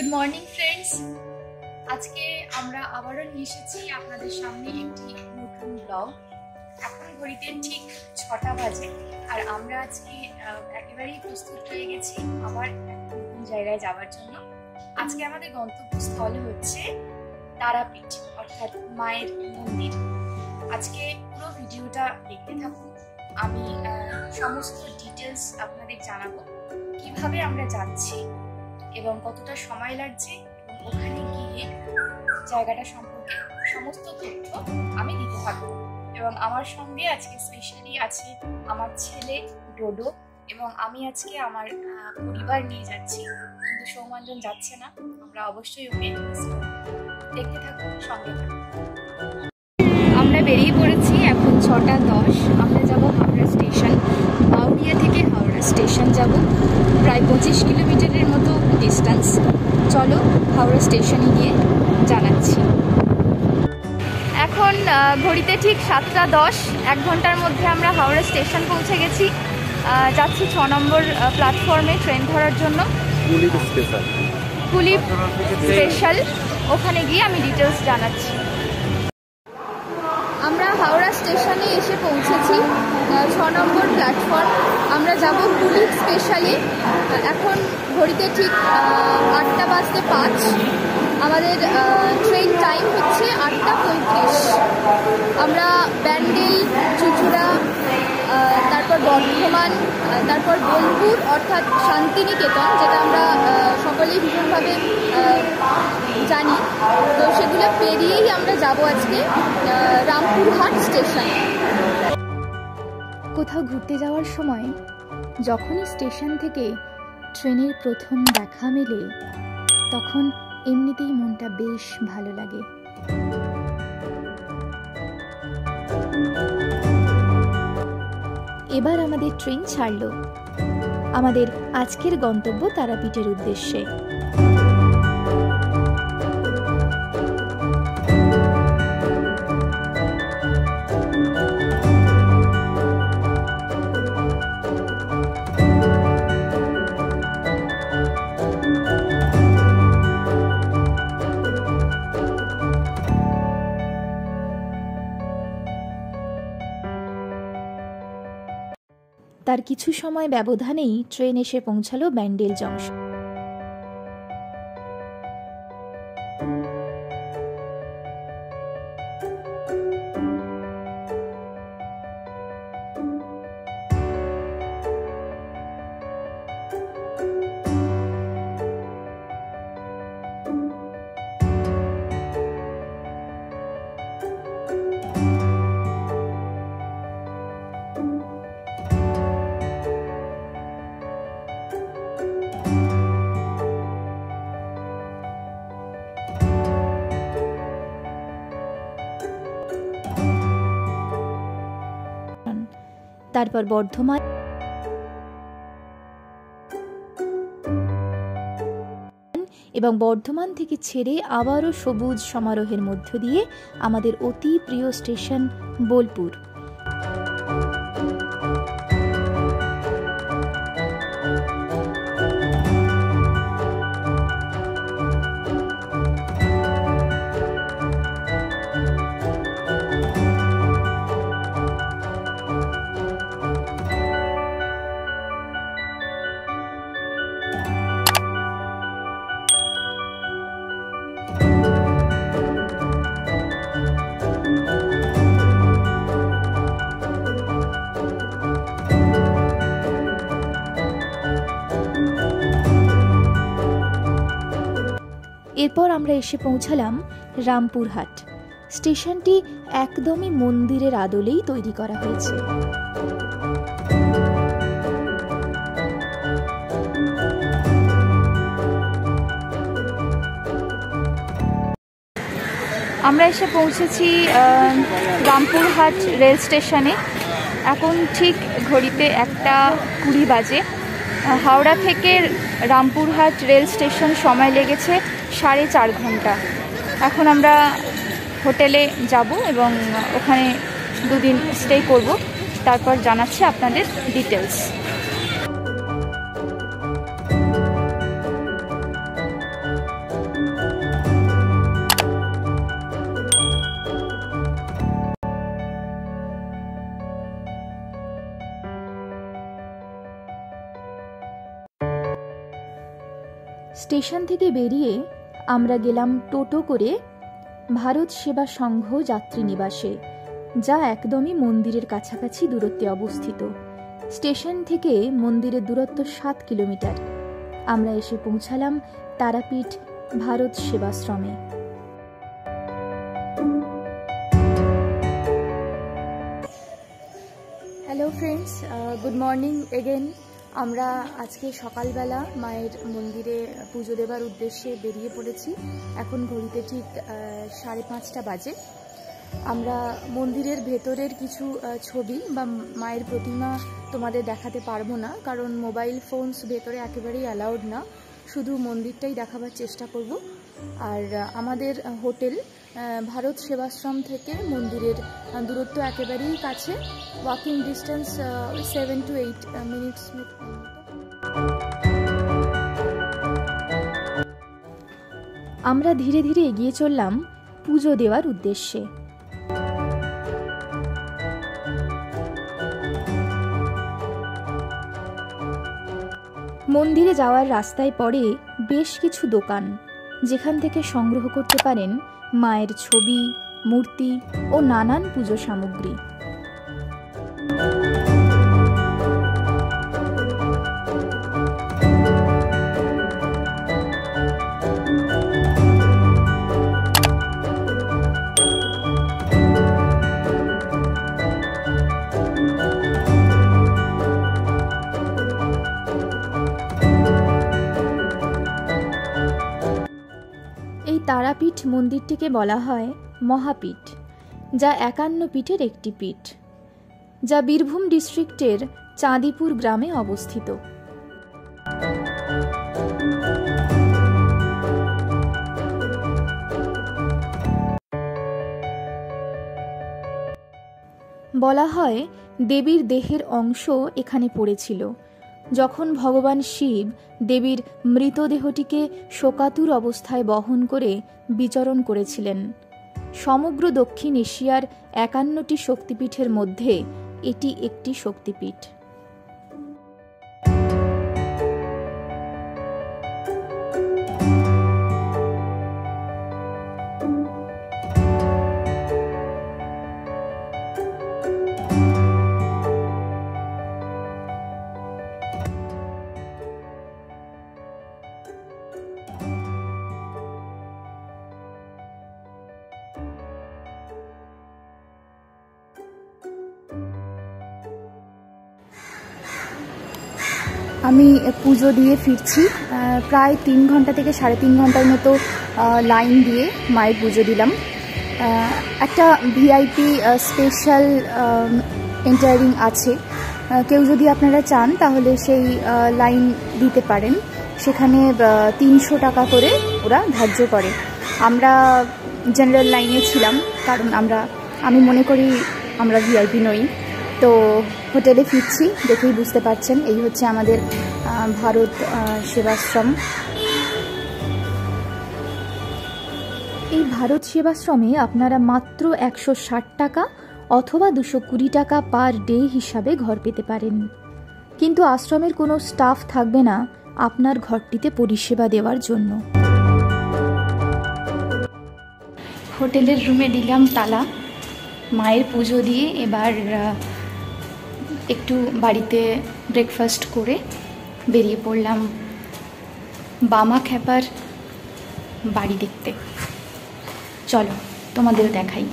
Good morning friends আজকে আমরা আবারও নিয়ে এসেছি আপনাদের সামনে একটি নতুন ব্লগ এখন ঘড়িতে ঠিক ছটা বাজে আর আমরা আজকে একেবারেই প্রস্তুত হয়ে গেছি আবার নতুন জায়গায় যাওয়ার জন্য। আজকে আমাদের গন্তব্যস্থল হচ্ছে তারাপীঠ, অর্থাৎ মায়ের মন্দির। আজকে পুরো ভিডিওটা দেখতে থাকুন। আমি সমস্ত ডিটেলস আপনাদের জানাব। কীভাবে আমরা যাচ্ছি এবং কতটা সময় লাগছে ওখানে গিয়ে জায়গাটা সম্পর্কে সমস্ত তথ্য আমি দিতে থাকব এবং আমার সঙ্গে আজকে স্পেশালি আছে আমার ছেলে ডোডো এবং আমি আজকে আমার পরিবার নিয়ে যাচ্ছি। কিন্তু সৌমাঞ্জন যাচ্ছে না, আমরা অবশ্যই ওকে। দেখতে থাকুন সঙ্গে আমরা বেরিয়ে পড়েছি এখন ছটা দশ, আমরা যাব হাওড়া স্টেশন। স্টেশন যাব। প্রায় পঁচিশ কিলোমিটারের মতো ডিস্টেন্স চলো হাওড়া স্টেশনে গিয়ে জানাচ্ছি। এখন ঘড়িতে ঠিক সাতটা দশ। এক ঘণ্টার মধ্যে আমরা হাওড়া স্টেশন পৌঁছে গেছি। যাচ্ছি ছ নম্বর প্ল্যাটফর্মে ট্রেন ধরার জন্য। কুলিপ স্পেশাল ওখানে গিয়ে আমি ডিটেলস জানাচ্ছি। স্টেশনে এসে পৌঁছেছি। ছ নম্বর প্ল্যাটফর্ম আমরা যাব পুলিশ স্পেশালি এখন ঘড়িতে ঠিক আটটা বাজতে পাঁচ। আমাদের ট্রেন টাইম হচ্ছে আটটা পঁয়ত্রিশ। আমরা ব্যান্ডেল, চুচুড়া তারপর বর্ধমান তারপর বোলপুর, অর্থাৎ শান্তিনিকেতন, যেটা আমরা সকলেই ভীষণভাবে জানি। তো সেগুলো পেরিয়েই আমরা যাব আজকে রামপুরহাট স্টেশনে। কোথাও ঘুরতে যাওয়ার সময় যখনই স্টেশন থেকে ট্রেনের প্রথম দেখা মেলে, তখন এমনিতেই মনটা বেশ ভালো লাগে। এবার আমাদের ট্রেন ছাড়ল। আমাদের আজকের গন্তব্য তারাপীঠের উদ্দেশ্যে। তার কিছু সময় ব্যবধানেই ট্রেন এসে পৌঁছালো ব্যান্ডেল জংশন। তারপর বর্ধমান এবং বর্ধমান থেকে ছেড়ে আবারও সবুজ সমারোহের মধ্য দিয়ে আমাদের অতি প্রিয় স্টেশন বোলপুর। এরপর আমরা এসে পৌঁছালাম রামপুরহাট। স্টেশনটি একদমই মন্দিরের আদলেই তৈরি করা হয়েছে। আমরা এসে পৌঁছেছি রামপুরহাট রেল স্টেশনে। এখন ঠিক ঘড়িতে একটা কুড়ি বাজে। হাওড়া থেকে রামপুরহাট রেল স্টেশন সময় লেগেছে সাড়ে চার ঘণ্টা। এখন আমরা হোটেলে যাব এবং ওখানে দুদিন স্টে করব। তারপর জানাচ্ছি আপনাদের ডিটেলস স্টেশন থেকে বেরিয়ে আমরা গেলাম টোটো করে ভারত সেবা সংঘ যাত্রী নিবাসে, যা একদমই মন্দিরের কাছাকাছি দূরত্বে অবস্থিত। স্টেশন থেকে মন্দিরের দূরত্ব সাত কিলোমিটার। আমরা এসে পৌঁছালাম Tarapith Bharat সেবাশ্রমে। Hello friends good morning again আমরা আজকে সকালবেলা মায়ের মন্দিরে পুজো দেবার উদ্দেশ্যে বেরিয়ে পড়েছি। এখন ঘড়িতে ঠিক সাড়ে পাঁচটা বাজে। আমরা মন্দিরের ভেতরের কিছু ছবি বা মায়ের প্রতিমা তোমাদের দেখাতে পারব না, কারণ মোবাইল ফোনস ভেতরে একেবারেই অ্যালাউড না। শুধু মন্দিরটাই দেখাবার চেষ্টা করব। আর আমাদের হোটেল ভারত সেবাশ্রম থেকে মন্দিরের দূরত্ব একেবারেই কাছে। Walking distance seven to eight minutes আমরা ধীরে ধীরে এগিয়ে চললাম পুজো দেওয়ার উদ্দেশ্যে। মন্দিরে যাওয়ার রাস্তায় পড়ে বেশ কিছু দোকান। যেখান থেকে সংগ্রহ করতে পারেন মায়ের ছবি, মূর্তি ও নানান পুজো সামগ্রী। এই তারাপীঠ মন্দিরটিকে বলা হয় মহাপীঠ, যা একান্ন পীঠের একটি পীঠ, যা বীরভূম ডিস্ট্রিক্টের চাঁদিপুর গ্রামে অবস্থিত। বলা হয় দেবীর দেহের অংশ এখানে পড়েছিল। যখন ভগবান শিব দেবীর মৃতদেহটিকে শোকাতুর অবস্থায় বহন করে বিচরণ করেছিলেন, সমগ্র দক্ষিণ এশিয়ার একান্নটি শক্তিপীঠের মধ্যে এটি একটি শক্তিপীঠ। আমি পুজো দিয়ে ফিরছি। প্রায় তিন ঘণ্টা থেকে সাড়ে তিন ঘণ্টার মতো লাইন দিয়ে মায়ের পুজো দিলাম। একটা ভিআইপি স্পেশাল এন্টারিং আছে। কেউ যদি আপনারা চান, তাহলে সেই লাইন দিতে পারেন। সেখানে তিনশো টাকা করে ওরা ধার্য করে। আমরা জেনারেল লাইনে ছিলাম, কারণ আমরা, আমি মনে করি আমরা ভিআইপি নই। তো হোটেলে ফিরছি, দেখেই বুঝতে পারছেন। এই হচ্ছে আমাদের ভারত সেবাশ্রম। এই ভারত সেবাশ্রমে আপনারা মাত্র একশো ষাট টাকা অথবা দুশো কুড়ি টাকা পার ডে হিসাবে ঘর পেতে পারেন। কিন্তু আশ্রমের কোনো স্টাফ থাকবে না আপনার ঘরটিতে পরিষেবা দেওয়ার জন্য। হোটেলের রুমে দিলাম তালা, মায়ের পুজো দিয়ে এবার একটু বাড়িতে ব্রেকফাস্ট করে বেরিয়ে পড়লাম বামা খ্যাপার বাড়ি দেখতে। চলো, তোমাদের দেখাই।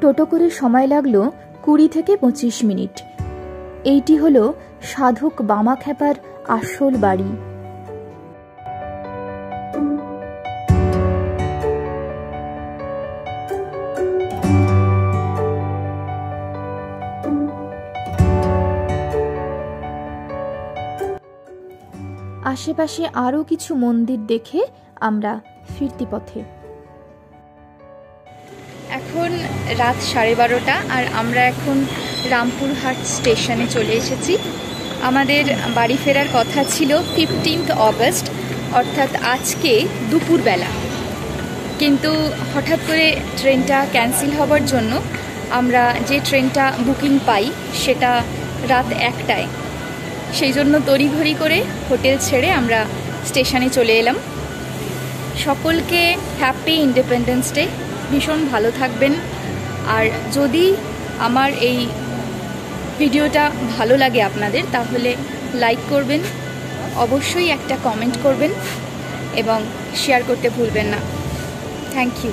টোটো করে সময় লাগল কুড়ি থেকে পঁচিশ মিনিট। এইটি হলো সাধক বামা খ্যাপার আসল বাড়ি। আশেপাশে আরও কিছু মন্দির দেখে আমরা ফিরতি পথে। এখন রাত সাড়ে বারোটা আর আমরা এখন রামপুরহাট স্টেশনে চলে এসেছি। আমাদের বাড়ি ফেরার কথা ছিল ফিফটিন্থ অগস্ট অর্থাৎ আজকে দুপুরবেলা। কিন্তু হঠাৎ করে ট্রেনটা ক্যান্সেল হওয়ার জন্য আমরা যে ট্রেনটা বুকিং পাই, সেটা রাত একটায়। সেই জন্য তড়িঘড়ি করে হোটেল ছেড়ে আমরা স্টেশনে চলে এলাম। সকলকে হ্যাপি ইন্ডিপেন্ডেন্স ডে ভীষণ ভালো থাকবেন। আর যদি আমার এই ভিডিওটা ভালো লাগে আপনাদের, তাহলে লাইক করবেন, অবশ্যই একটা কমেন্ট করবেন এবং শেয়ার করতে ভুলবেন না। Thank you